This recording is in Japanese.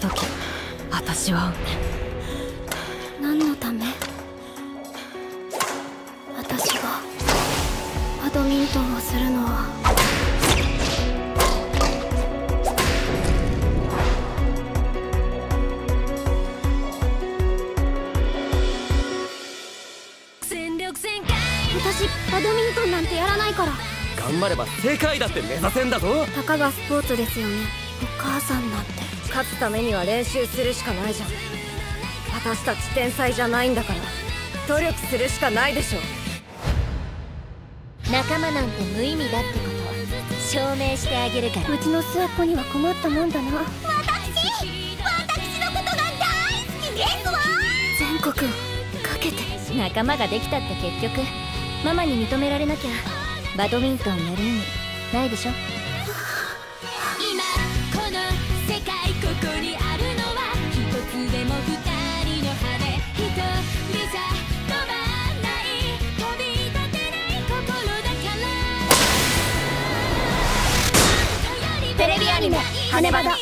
時私は何のため？私がバドミントンをするのは。私バドミントンなんてやらないから。頑張れば世界だって目指せんだぞ。たかがスポーツですよね。お母さんなんて勝つためには練習するしかないじゃん。私たち天才じゃないんだから。努力するしかないでしょ。仲間なんて無意味だってこと証明してあげるから。うちの末っ子には困ったもんだな。私私のことが大好きですわ。全国をかけて。仲間ができたって結局ママに認められなきゃバドミントンやる意味ないでしょテレビアニメ「羽ばだ」